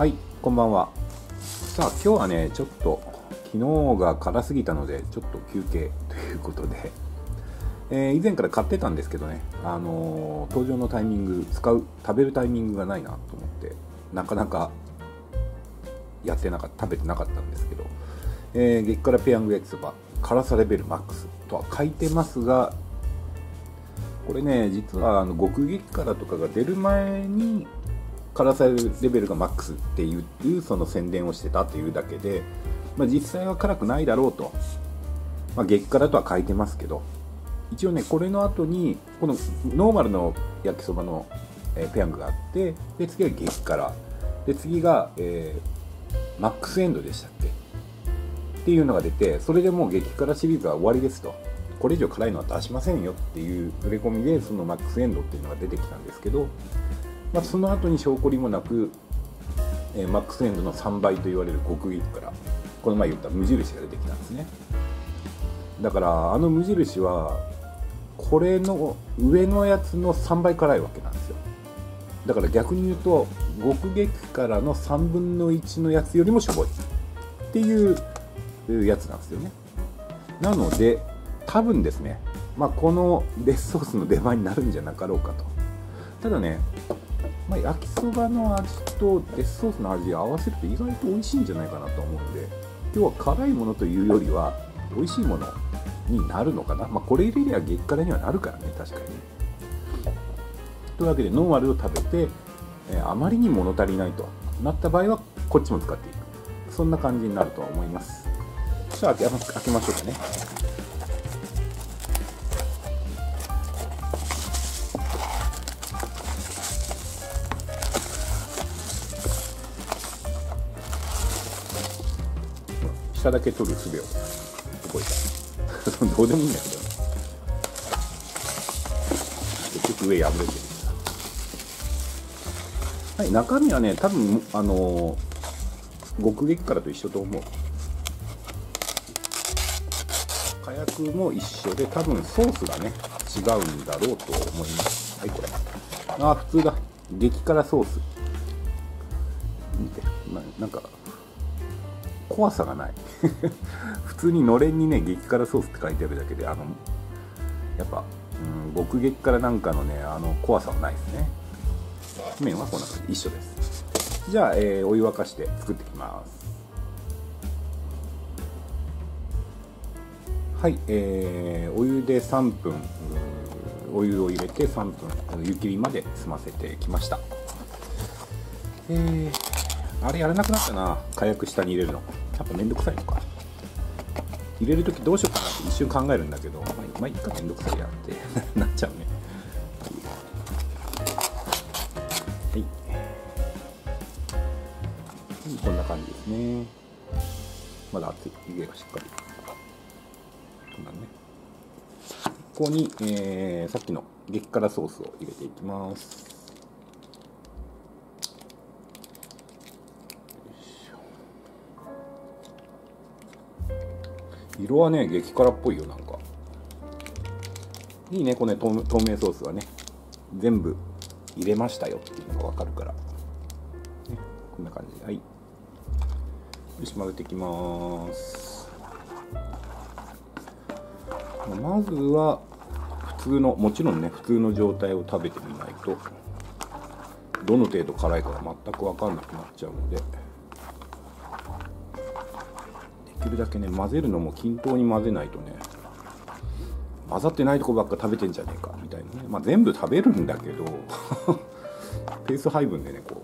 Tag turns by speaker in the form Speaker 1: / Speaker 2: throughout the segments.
Speaker 1: はいこんばんは。さあ今日はねちょっと昨日が辛すぎたのでちょっと休憩ということで、えー、以前から買ってたんですけどね、あのー、登場のタイミング使う食べるタイミングがないなと思ってなかなかやってなかった食べてなかったんですけど、えー、激辛ペヤング焼きそば辛さレベルマックスとは書いてますがこれね実はあの極激辛とかが出る前に辛さレベルがマックスっていうその宣伝をしてたというだけで、まあ、実際は辛くないだろうと、まあ、激辛とは書いてますけど。一応ねこれの後にこのノーマルの焼きそばの、え、ペヤングがあってで次は激辛。で次が、えー、マックスエンドでしたっけ？っていうのが出てそれでもう激辛シリーズは終わりですと。これ以上辛いのは出しませんよっていう触れ込みでそのマックスエンドっていうのが出てきたんですけど、まあ、その後に証拠りもなく、えー、マックスエンドの3倍と言われる極撃からこの前言った無印が出てきたんですね。だからあの無印はこれの上のやつの3倍辛いわけなんですよ。だから逆に言うと極撃からの3分の1のやつよりもしょぼい。っていうやつなんですよね。なので多分ですね、まあ、このデスソースの出番になるんじゃなかろうかと。ただね、まあ、焼きそばの味とデスソースの味を合わせると意外と美味しいんじゃないかなと思うんで今日は辛いものというよりは美味しいものになるのかな、まあ、これ入れりゃ激辛にはなるからね確かに。というわけでノーマルを食べて、えー、あまりに物足りないとなった場合はこっちも使っていく。そんな感じになるとは思います。じゃあ開けましょうかね。下だけ取る術を。覚えた。どうでもいいんだけど結局上破れてる。はい中身はね多分あの極撃からと一緒と思う。火薬も一緒で多分ソースがね違うんだろうと思います。はいこれ。ああ普通だ。激辛ソース。見て。ななんか怖さがない。普通にのれんにね激辛ソースって書いてあるだけであのやっぱ、うん、極激辛なんかのねあの怖さはないですね。麺はこんな感じ。一緒です。じゃあ、えー、お湯沸かして作っていきます。はい、えー、お湯で3分お湯を入れて3分湯切りまで済ませてきました。えー、あれやらなくなったな。火薬下に入れるの。やっぱめんどくさいのか。入れるときどうしようかなって一瞬考えるんだけどまあ、まあ、いっかめんどくさいやって なっちゃうね。はい、こんな感じですね。まだ熱い湯気がしっかり。だね。ここに、えー、さっきの激辛ソースを入れていきます。色はね激辛っぽいよなんか。いいねこの、ね透明ソースはね。全部入れましたよっていうのが分かるから、ね、こんな感じ。ではい。よし混ぜていきます。まずは普通のもちろんね普通の状態を食べてみないとどの程度辛いかが全く分かんなくなっちゃうので。きるだけね混ぜるのも均等に混ぜないとね混ざってないとこばっか食べてんじゃねえかみたいなね。まあ全部食べるんだけど ペース配分でねこ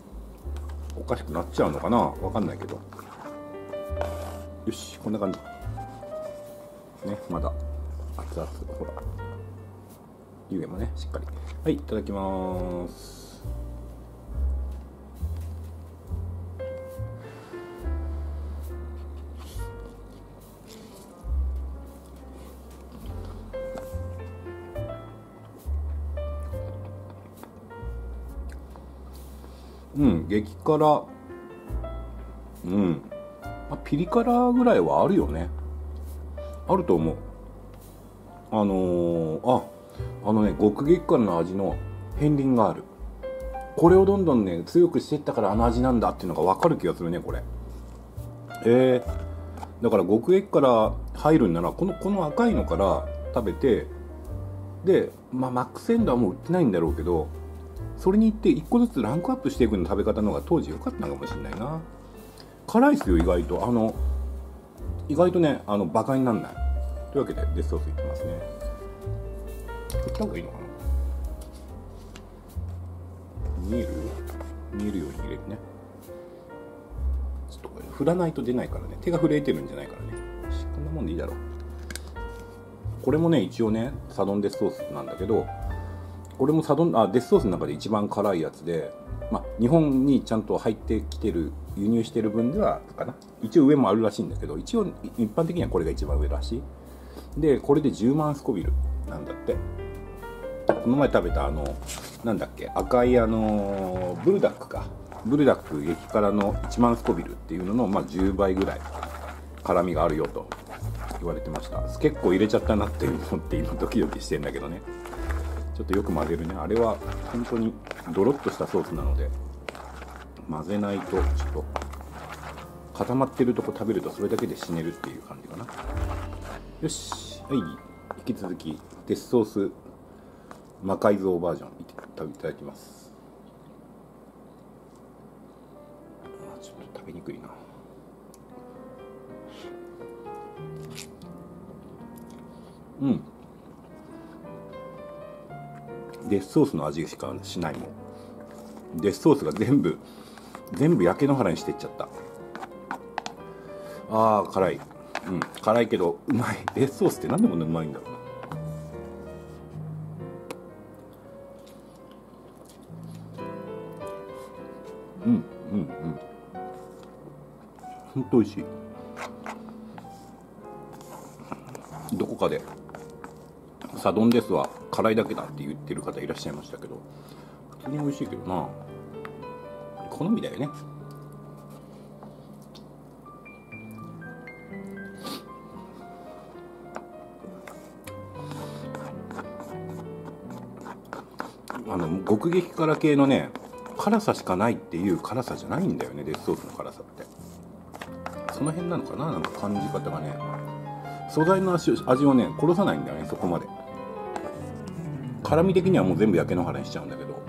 Speaker 1: うおかしくなっちゃうのかな？分かんないけど。よしこんな感じ。ねまだ熱々ほら。湯気もねしっかり。はいいただきます。うん激辛。うん。あピリ辛ぐらいはあるよね。あると思う。あのー、ああのね極激辛の味の片鱗がある。これをどんどんね強くしていったからあの味なんだっていうのが分かる気がするねこれ。えー、だから極液から入るんならこのこの赤いのから食べてで、まあ、マックスエンドはもう売ってないんだろうけどそれに行って1個ずつランクアップしていくの食べ方の方が当時良かったのかもしれないな。辛いですよ意外と。あの意外とねあのバカになんない。というわけでデスソースいきますね。振った方がいいのかな。見える？見えるように入れるね。ちょっと振らないと出ないからね。手が震えてるんじゃないからね。こんなもんでいいだろう。これもね一応ねサドンデスソースなんだけどこれもサドンあデスソースの中で一番辛いやつで、ま、日本にちゃんと入ってきてる輸入してる分ではかな。一応上もあるらしいんだけど一応一般的にはこれが一番上らしい。でこれで10万スコビルなんだって。この前食べたあのなんだっけ赤いあのブルダックか。ブルダック激辛の1万スコビルっていうのの、まあ、10倍ぐらい辛みがあるよと言われてました。結構入れちゃったなって思って今ドキドキしてんだけどね。ちょっとよく混ぜるね。あれは本当にドロッとしたソースなので混ぜないとちょっと固まってるとこ食べるとそれだけで死ねるっていう感じかな。よし。はい。引き続きデスソース魔改造バージョンいただきます。ちょっと食べにくいな。うん。デスソースの味しかしないもん。デスソースが全部全部焼け野原にしていっちゃった。あー辛い。うん辛いけどうまい。デスソースって何でこんなうまいんだろうな。うんうんうん。ほんと美味しい。どこかで。サドンデスは辛いだけだって言ってる方いらっしゃいましたけど。普通に美味しいけどな。好みだよね。あの極激辛系のね辛さしかないっていう辛さじゃないんだよね。デスソースの辛さって。その辺なのかな？なんか感じ方がね。素材の味をね殺さないんだよねそこまで。辛み的にはもう全部焼け野原にしちゃうんだけど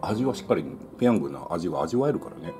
Speaker 1: 味はしっかりペヤングの味は味わえるからね。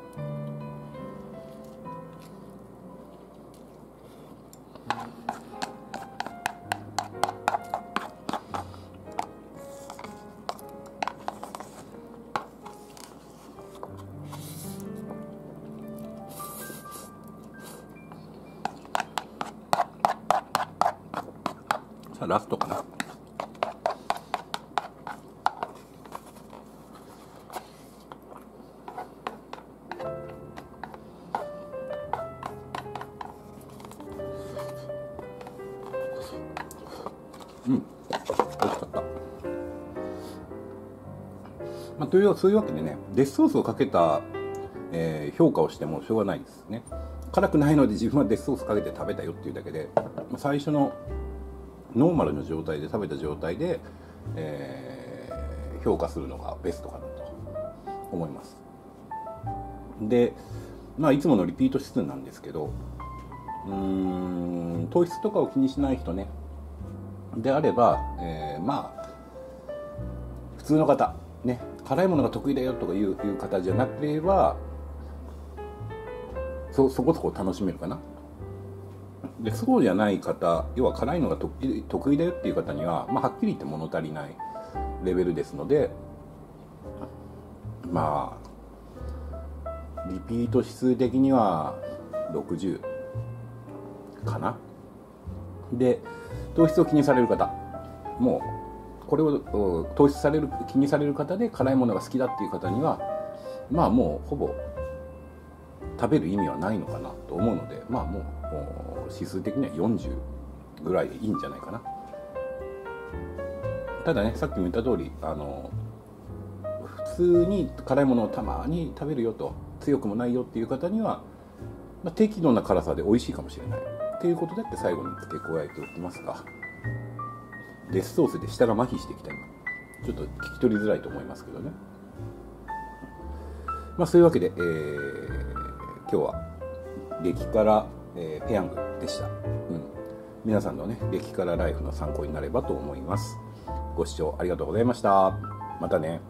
Speaker 1: まあ、というそういうわけでねデスソースをかけた、えー評価をしてもしょうがないですね。辛くないので自分はデスソースかけて食べたよっていうだけで、ま最初のノーマルの状態で食べた状態で、えー評価するのがベストかなと思います。で、まあ、いつものリピート指数なんですけどうーん糖質とかを気にしない人ねであれば、えーまあ普通の方ね辛いものが得意だよとかいういう方じゃなければそそこそこ楽しめるかな。でそうじゃない方要は辛いのが得意得意だよっていう方には、まあ、はっきり言って物足りないレベルですのでまあリピート指数的には60かな。で糖質を気にされる方もうこれを糖質される気にされる方で辛いものが好きだっていう方にはまあもうほぼ食べる意味はないのかなと思うのでまあもう指数的には40ぐらいでいいんじゃないかな。ただねさっきも言った通りあの普通に辛いものをたまに食べるよと強くもないよっていう方には、まあ、適度な辛さで美味しいかもしれない。っていうことでって最後に付け加えておきますが。デスソースで下が麻痺してきた今ちょっと聞き取りづらいと思いますけどね。まあそういうわけで、えー、今日は激辛、えー、ペヤングでした、うん、皆さんのね激辛ライフの参考になればと思います。ご視聴ありがとうございました。またね。